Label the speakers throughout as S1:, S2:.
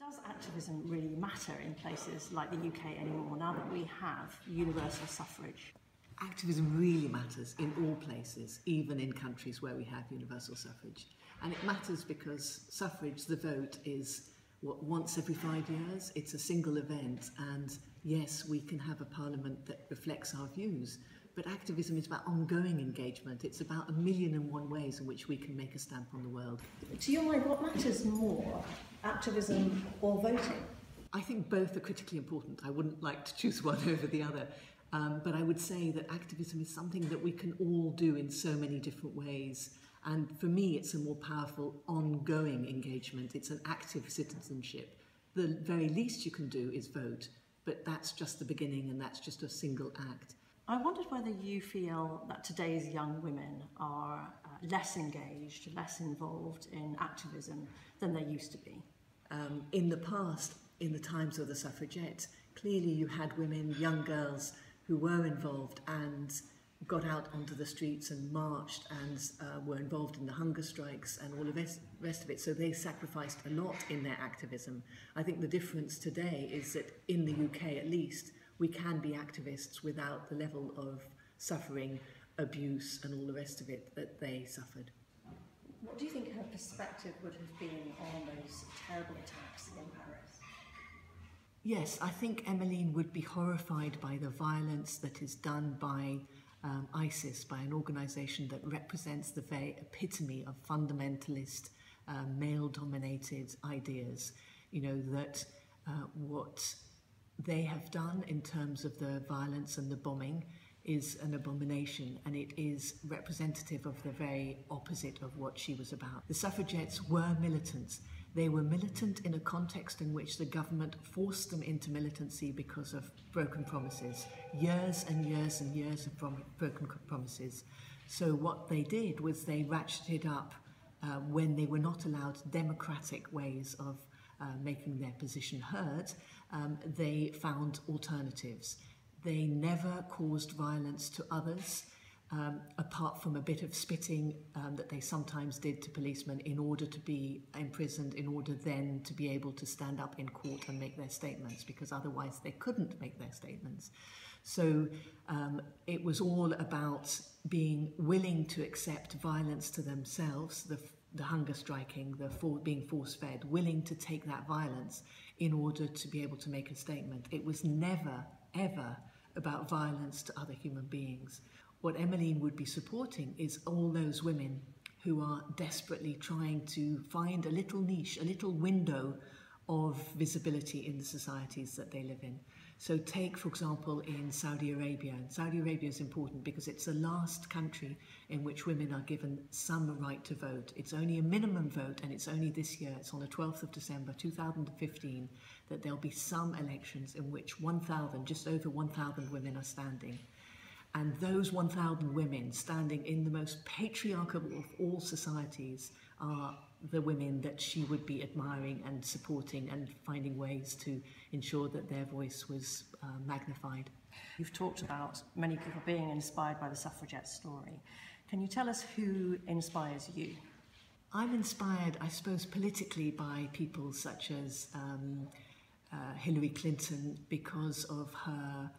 S1: Does activism really matter in places like the UK anymore now that we have universal suffrage?
S2: Activism really matters in all places, even in countries where we have universal suffrage. And it matters because suffrage, the vote, is what once every five years. It's a single event, and yes, we can have a parliament that reflects our views. But activism is about ongoing engagement. It's about a million and one ways in which we can make a stamp on the world.
S1: To your mind, what matters more, activism or voting?
S2: I think both are critically important. I wouldn't like to choose one over the other. Um, but I would say that activism is something that we can all do in so many different ways. And for me, it's a more powerful ongoing engagement. It's an active citizenship. The very least you can do is vote, but that's just the beginning and that's just a single act.
S1: I wondered whether you feel that today's young women are uh, less engaged, less involved in activism than they used to be.
S2: Um, in the past, in the times of the suffragettes, clearly you had women, young girls, who were involved and got out onto the streets and marched and uh, were involved in the hunger strikes and all the rest of it. So they sacrificed a lot in their activism. I think the difference today is that in the UK at least, we can be activists without the level of suffering, abuse and all the rest of it that they suffered.
S1: What do you think her perspective would have been on those terrible attacks in Paris?
S2: Yes, I think Emmeline would be horrified by the violence that is done by um, ISIS, by an organisation that represents the very epitome of fundamentalist, uh, male-dominated ideas. You know, that uh, what they have done in terms of the violence and the bombing is an abomination and it is representative of the very opposite of what she was about. The suffragettes were militants they were militant in a context in which the government forced them into militancy because of broken promises, years and years and years of prom broken promises. So what they did was they ratcheted up uh, when they were not allowed democratic ways of uh, making their position heard, um, they found alternatives. They never caused violence to others um, apart from a bit of spitting um, that they sometimes did to policemen in order to be imprisoned, in order then to be able to stand up in court and make their statements, because otherwise they couldn't make their statements. So um, it was all about being willing to accept violence to themselves, the, the hunger striking, the for, being force fed, willing to take that violence in order to be able to make a statement. It was never, ever about violence to other human beings what Emmeline would be supporting is all those women who are desperately trying to find a little niche, a little window of visibility in the societies that they live in. So take, for example, in Saudi Arabia. Saudi Arabia is important because it's the last country in which women are given some right to vote. It's only a minimum vote and it's only this year, it's on the 12th of December 2015, that there'll be some elections in which 1,000, just over 1,000 women are standing. And those 1,000 women standing in the most patriarchal of all societies are the women that she would be admiring and supporting and finding ways to ensure that their voice was uh, magnified.
S1: You've talked about many people being inspired by the suffragette story. Can you tell us who inspires you?
S2: I'm inspired, I suppose, politically by people such as um, uh, Hillary Clinton because of her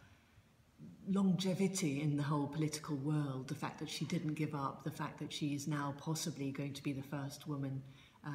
S2: longevity in the whole political world, the fact that she didn't give up, the fact that she is now possibly going to be the first woman uh,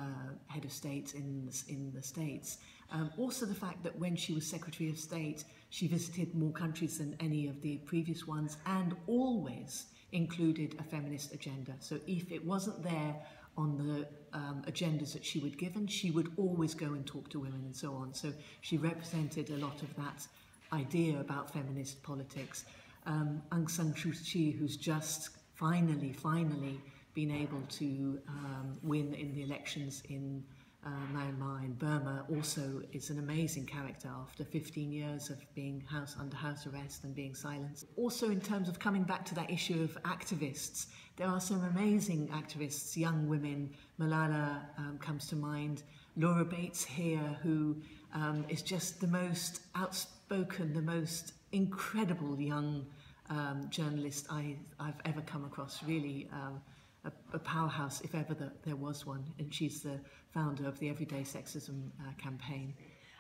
S2: head of state in, the, in the States. Um, also the fact that when she was Secretary of State, she visited more countries than any of the previous ones and always included a feminist agenda. So if it wasn't there on the um, agendas that she would given, she would always go and talk to women and so on. So she represented a lot of that idea about feminist politics. Um, Aung San Suu Kyi, who's just finally, finally been able to um, win in the elections in uh, Myanmar, in Burma, also is an amazing character after 15 years of being house under house arrest and being silenced. Also, in terms of coming back to that issue of activists, there are some amazing activists, young women. Malala um, comes to mind. Laura Bates here, who um, is just the most outspoken, the most incredible young um, journalist I, have ever come across. Really um, a, a powerhouse, if ever the, there was one, and she's the founder of the Everyday Sexism uh, campaign.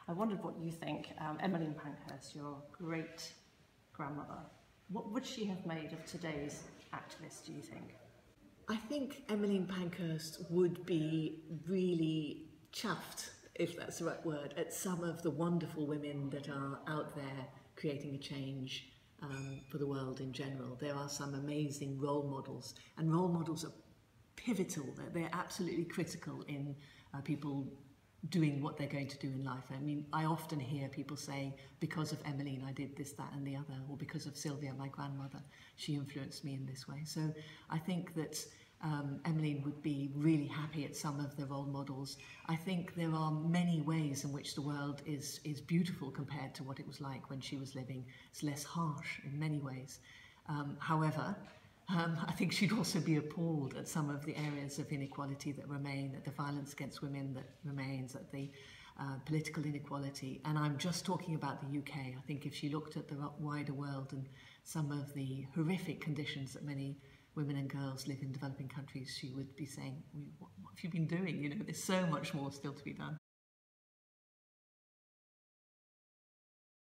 S1: I wondered what you think. Um, Emmeline Pankhurst, your great grandmother, what would she have made of today's activists, do you think?
S2: I think Emmeline Pankhurst would be really chuffed, if that's the right word, at some of the wonderful women that are out there creating a change um, for the world in general. There are some amazing role models, and role models are pivotal. They're, they're absolutely critical in uh, people doing what they're going to do in life. I mean, I often hear people say, because of Emmeline, I did this, that, and the other, or because of Sylvia, my grandmother, she influenced me in this way. So I think that um, Emmeline would be really happy at some of the role models. I think there are many ways in which the world is, is beautiful compared to what it was like when she was living. It's less harsh in many ways. Um, however, um, I think she'd also be appalled at some of the areas of inequality that remain, at the violence against women that remains, at the uh, political inequality. And I'm just talking about the UK. I think if she looked at the wider world and some of the horrific conditions that many women and girls live in developing countries, she would be saying, what, have you been doing? You know, there's so much more still to be done.